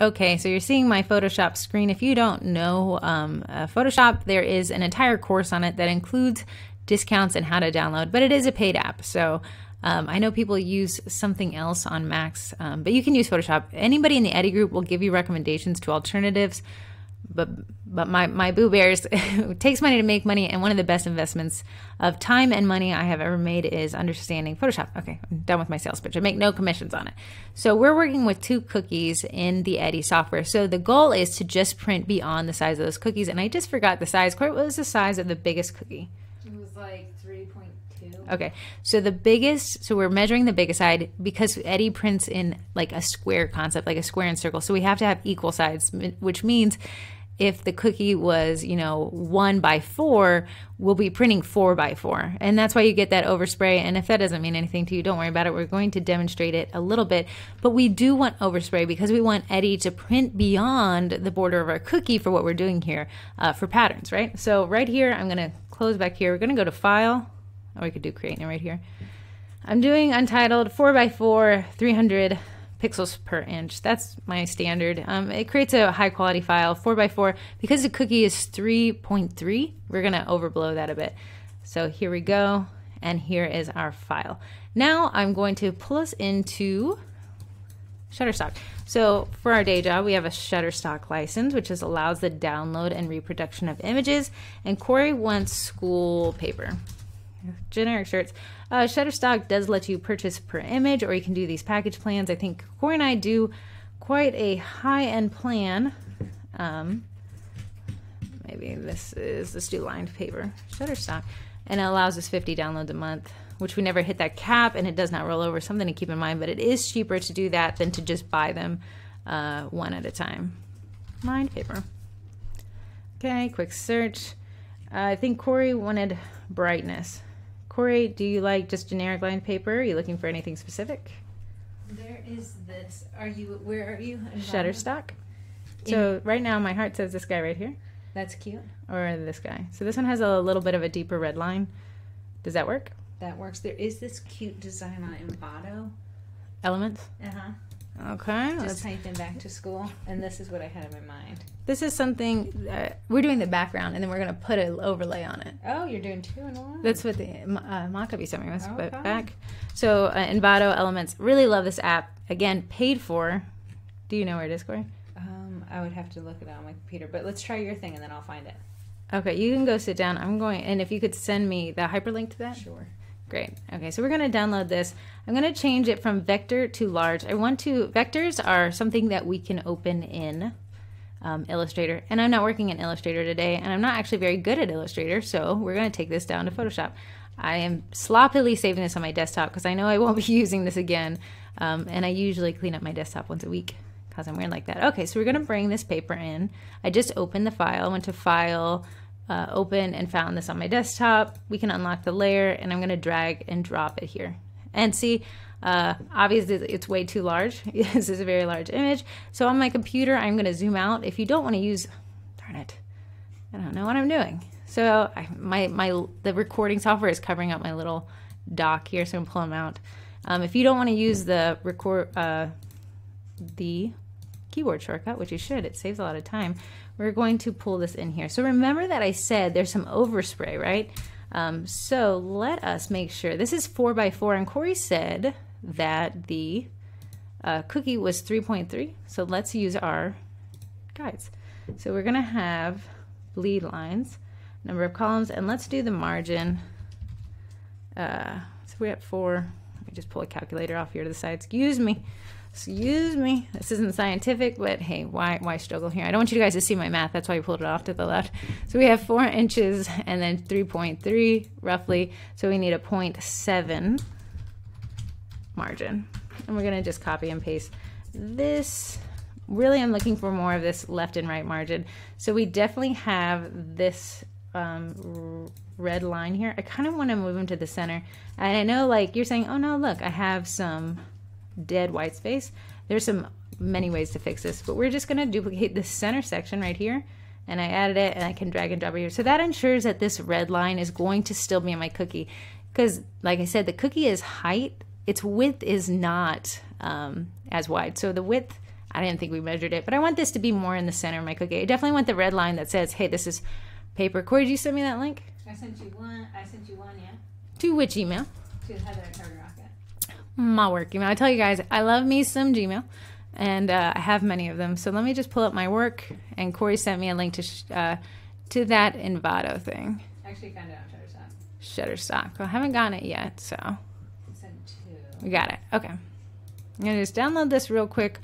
Okay, so you're seeing my Photoshop screen. If you don't know um, uh, Photoshop, there is an entire course on it that includes discounts and how to download, but it is a paid app. So um, I know people use something else on Macs, um, but you can use Photoshop. Anybody in the Eddie group will give you recommendations to alternatives but but my my boo bears takes money to make money and one of the best investments of time and money i have ever made is understanding photoshop. Okay i'm done with my sales pitch. I make no commissions on it. So we're working with two cookies in the eddie software. So the goal is to just print beyond the size of those cookies and i just forgot the size. What was the size of the biggest cookie. It was like 3.2 Okay, so the biggest, so we're measuring the biggest side because Eddie prints in like a square concept, like a square and circle. So we have to have equal sides, which means if the cookie was, you know, one by four, we'll be printing four by four. And that's why you get that overspray. And if that doesn't mean anything to you, don't worry about it. We're going to demonstrate it a little bit. But we do want overspray because we want Eddie to print beyond the border of our cookie for what we're doing here uh, for patterns, right? So right here, I'm going to close back here. We're going to go to File. Or we could do Create New right here. I'm doing Untitled 4 by 4 300 pixels per inch. That's my standard. Um, it creates a high quality file, 4x4. Because the cookie is 3.3, we're to overblow that a bit. So here we go, and here is our file. Now I'm going to pull us into Shutterstock. So for our day job, we have a Shutterstock license, which just allows the download and reproduction of images. And Corrie wants school paper generic shirts. Uh, Shutterstock does let you purchase per image, or you can do these package plans. I think Corrie and I do quite a high end plan. Um, maybe this is the Stu lined paper Shutterstock, and it allows us 50 downloads a month, which we never hit that cap, and it does not roll over. Something to keep in mind, but it is cheaper to do that than to just buy them uh, one at a time. Lined paper. Okay, quick search. Uh, I think Corrie wanted brightness. Corrie, do you like just generic lined paper? Are you looking for anything specific? There is this. Are you? Where are you? Shutterstock. So right now, my heart says this guy right here. That's cute. Or this guy. So this one has a little bit of a deeper red line. Does that work? That works. There is this cute design on Envato. Elements. Uh huh. Okay. Just typed in back to school, and this is what I had in my mind. This is something uh, we're doing the background, and then we're going to put an overlay on it. Oh, you're doing two in one. That's what the uh, Maccabi sent me. Let's okay. put back. So uh, Envato Elements. Really love this app. Again, paid for. Do you know where it is, Corrie? Um, I would have to look it on my computer, but let's try your thing, and then I'll find it. Okay, you can go sit down. I'm going, and if you could send me the hyperlink to that. Sure. Great. Okay, so we're going to download this. I'm going to change it from vector to large. I want to, vectors are something that we can open in um, Illustrator. And I'm not working in Illustrator today, and I'm not actually very good at Illustrator, so we're going to take this down to Photoshop. I am sloppily saving this on my desktop because I know I won't be using this again. Um, and I usually clean up my desktop once a week because I'm weird like that. Okay, so we're going to bring this paper in. I just opened the file, went to File, uh, open and found this on my desktop. We can unlock the layer and I'm going to drag and drop it here. And see, uh, obviously it's way too large. this is a very large image. So on my computer, I'm going to zoom out. If you don't want to use, darn it, I don't know what I'm doing. So I, my, my, the recording software is covering up my little dock here. So I'm pulling them out. Um, if you don't want to use the record, uh, the keyboard shortcut, which you should, it saves a lot of time we're going to pull this in here. So remember that I said there's some overspray, right? Um, so let us make sure. This is 4 by 4 and Corrie said that the uh, cookie was 3.3. So let's use our guides. So we're going to have bleed lines, number of columns, and let's do the margin. Uh, so we're at 4. Let me just pull a calculator off here to the side. Excuse me. Excuse me. This isn't scientific, but hey, why why struggle here? I don't want you guys to see my math. That's why I pulled it off to the left. So we have four inches and then 3.3 roughly. So we need a 0.7 margin. And we're gonna just copy and paste this. Really, I'm looking for more of this left and right margin. So we definitely have this um, red line here. I kind of want to move them to the center. And I know like you're saying, oh no, look, I have some dead white space. There's some many ways to fix this, but we're just going to duplicate this center section right here. And I added it and I can drag and drop it here. So that ensures that this red line is going to still be in my cookie. Because like I said, the cookie is height, its width is not um, as wide. So the width I didn't think we measured it, but I want this to be more in the center of my cookie. I definitely want the red line that says, hey, this is paper. Corrie, did you send me that link? I sent you one. I sent you one, yeah. To which email? To Heather at Target. My work email. I tell you guys, I love me some Gmail, and uh, I have many of them. So let me just pull up my work, and Corrie sent me a link to sh- uh, to that Envato thing. Actually, found it on Shutterstock. Shutterstock. Well, I haven't gotten it yet, so we got it. Okay. I'm gonna just download this real quick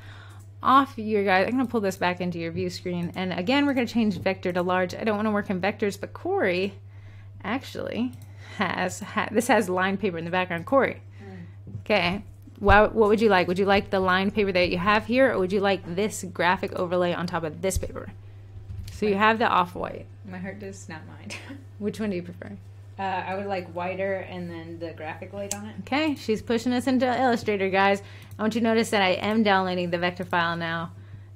off your guys. I'm gonna pull this back into your view screen, and again, we're gonna change vector to large. I don't want to work in vectors, but Corrie actually has ha- this has line paper in the background. Corrie, okay. What, what would you like? Would you like the line paper that you have here, or would you like this graphic overlay on top of this paper? So you have the off white. My heart does not mind. Which one do you prefer? Uh, I would like whiter and then the graphic light on it. Okay, she's pushing us into Illustrator, guys. I want you to notice that I am downloading the vector file now,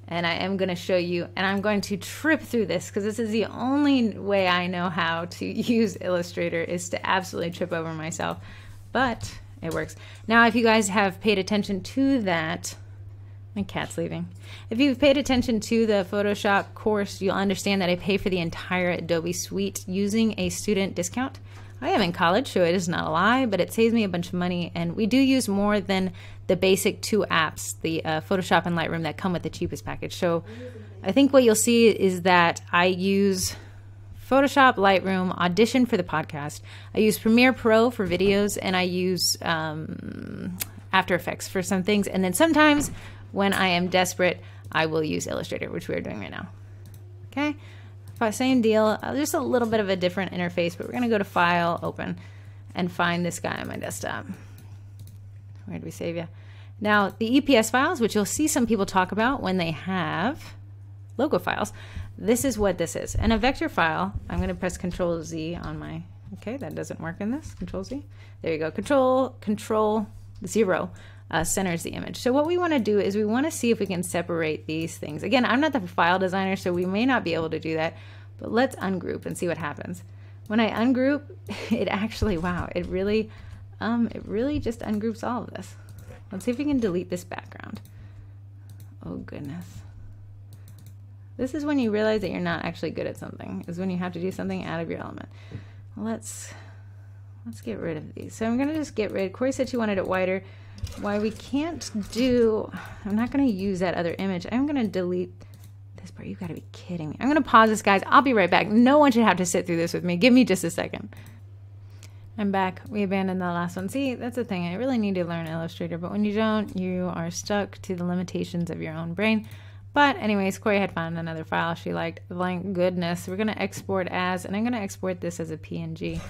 and I am going to show you, and I'm going to trip through this because this is the only way I know how to use Illustrator is to absolutely trip over myself, but it works. Now, if you guys have paid attention to that, my cat's leaving. If you've paid attention to the Photoshop course, you'll understand that I pay for the entire Adobe suite using a student discount. I am in college, so it is not a lie, but it saves me a bunch of money, and we do use more than the basic two apps, the uh, Photoshop and Lightroom, that come with the cheapest package. So I think what you'll see is that I use Photoshop, Lightroom, Audition for the podcast. I use Premiere Pro for videos, and I use um, After Effects for some things. And then sometimes when I am desperate, I will use Illustrator, which we are doing right now. Okay, same deal, uh, just a little bit of a different interface, but we're gonna go to File, Open, and find this guy on my desktop. Where did we save you? Now, the EPS files, which you'll see some people talk about when they have logo files, this is what this is. And a vector file, I'm going to press Control Z on my, okay, that doesn't work in this. Control Z. There you go. Control, Control Zero uh, centers the image. So what we want to do is we want to see if we can separate these things. Again, I'm not the file designer, so we may not be able to do that, but let's ungroup and see what happens. When I ungroup, it actually, wow, it really, um, it really just ungroups all of this. Let's see if we can delete this background. Oh goodness. This is when you realize that you're not actually good at something. Is when you have to do something out of your element. Let's let's get rid of these. So I'm gonna just get rid. Corrie said she wanted it wider. Why we can't do? I'm not gonna use that other image. I'm gonna delete this part. You gotta be kidding me. I'm gonna pause this, guys. I'll be right back. No one should have to sit through this with me. Give me just a second. I'm back. We abandoned the last one. See, that's the thing. I really need to learn Illustrator, but when you don't, you are stuck to the limitations of your own brain. But anyways, Corrie had found another file she liked. Thank goodness. We're gonna export as, and I'm gonna export this as a PNG.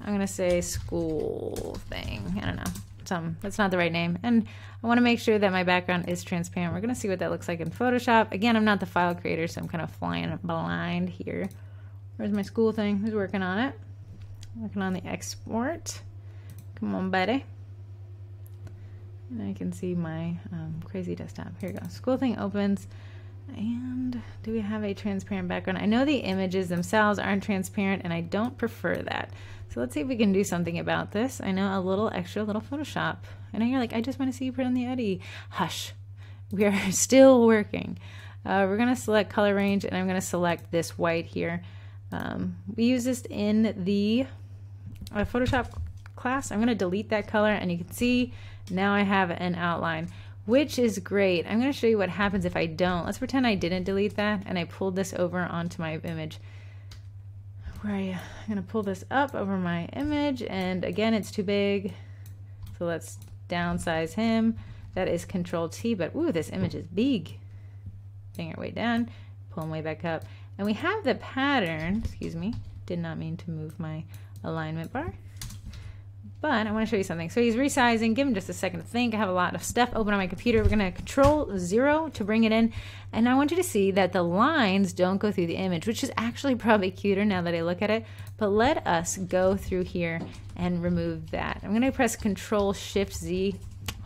I'm gonna say school thing. I don't know. Some that's not the right name. And I want to make sure that my background is transparent. We're gonna see what that looks like in Photoshop. Again, I'm not the file creator, so I'm kind of flying blind here. Where's my school thing? Who's working on it? Working on the export. Come on, buddy. And I can see my um, crazy desktop. Here we go. School thing opens. And do we have a transparent background? I know the images themselves aren't transparent, and I don't prefer that. So let's see if we can do something about this. I know a little extra, little Photoshop. I know you're like, I just want to see you put on the Eddie. Hush. We are still working. Uh, we're going to select color range, and I'm going to select this white here. Um, we use this in the uh, Photoshop class. I'm going to delete that color, and you can see now I have an outline, which is great. I'm going to show you what happens if I don't. Let's pretend I didn't delete that, and I pulled this over onto my image. Where I, I'm going to pull this up over my image, and again, it's too big. So let's downsize him. That is Control T, but ooh, this image is big. Bring it way down, pull him way back up. And we have the pattern, excuse me, did not mean to move my alignment bar. But I want to show you something. So he's resizing. Give him just a second to think. I have a lot of stuff open on my computer. We're going to control zero to bring it in. And I want you to see that the lines don't go through the image, which is actually probably cuter now that I look at it. But let us go through here and remove that. I'm going to press Control Shift Z.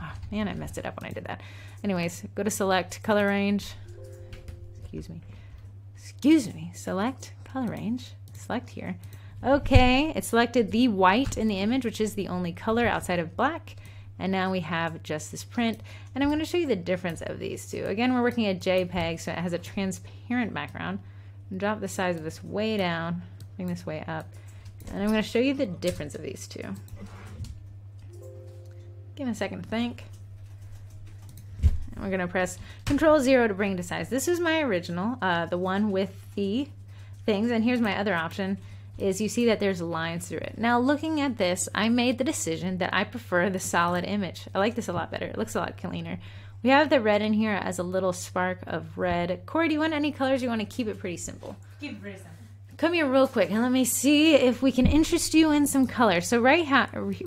Oh, man, I messed it up when I did that. Anyways, go to select color range. Excuse me. Excuse me. Select color range. Select here. Okay, it selected the white in the image, which is the only color outside of black. And now we have just this print. And I'm going to show you the difference of these two. Again, we're working at JPEG, so it has a transparent background. Drop the size of this way down, bring this way up. And I'm going to show you the difference of these two. Give me a second to think. And we're going to press Control 0 to bring to size. This is my original, uh, the one with the things. And here's my other option is you see that there's lines through it. Now looking at this, I made the decision that I prefer the solid image. I like this a lot better. It looks a lot cleaner. We have the red in here as a little spark of red. Corrie, do you want any colors? you want to keep it pretty simple? Keep it pretty simple. Come here real quick and let me see if we can interest you in some color. So right,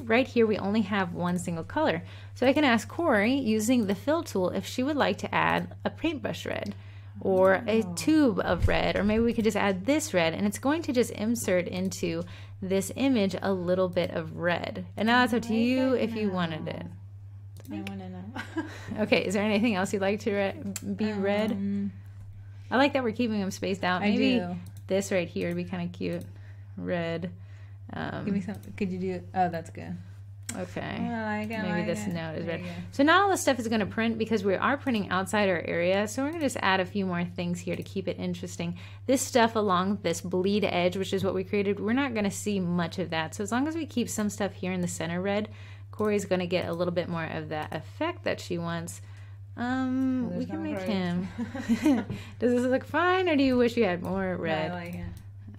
right here, we only have one single color. So I can ask Corrie, using the fill tool, if she would like to add a paintbrush red or a tube of red, or maybe we could just add this red, and it's going to just insert into this image a little bit of red. And now it's up to you if you wanted it. I want to know. okay, is there anything else you'd like to re- be um, red? I like that we're keeping them spaced out. Maybe this right here would be kind of cute. Red. Um, Give me some. Could you do? Oh, that's good. Okay. Like Maybe like this it. note is red. So now all this stuff is going to print because we are printing outside our area. So we're going to just add a few more things here to keep it interesting. This stuff along this bleed edge, which is what we created, we're not going to see much of that. So as long as we keep some stuff here in the center red, Corrie's going to get a little bit more of that effect that she wants. Um, we can make him. Does this look fine, or do you wish you had more red? I like it.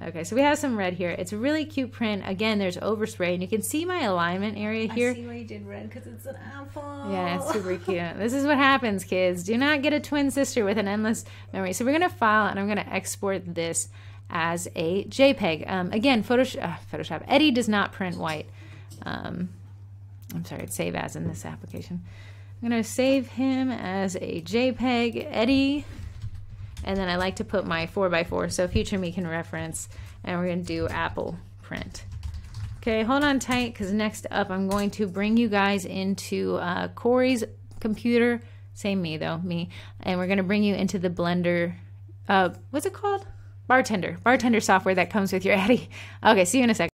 Okay, so we have some red here. It's a really cute print. Again, there's overspray, and you can see my alignment area here. I see why you did red because it's an apple. Yeah, it's super cute. this is what happens, kids. Do not get a twin sister with an endless memory. So we're gonna file, and I'm gonna export this as a JPEG. Um, again, Photoshop, uh, Photoshop. Eddie does not print white. Um, I'm sorry, it's save as in this application. I'm gonna save him as a JPEG. Eddie and then I like to put my 4x4 so future me can reference. And we're going to do Apple print. Okay, hold on tight because next up I'm going to bring you guys into uh, Corrie's computer. Same me though, me. And we're going to bring you into the Blender. Uh, what's it called? Bartender. Bartender software that comes with your Eddie. Okay, see you in a second.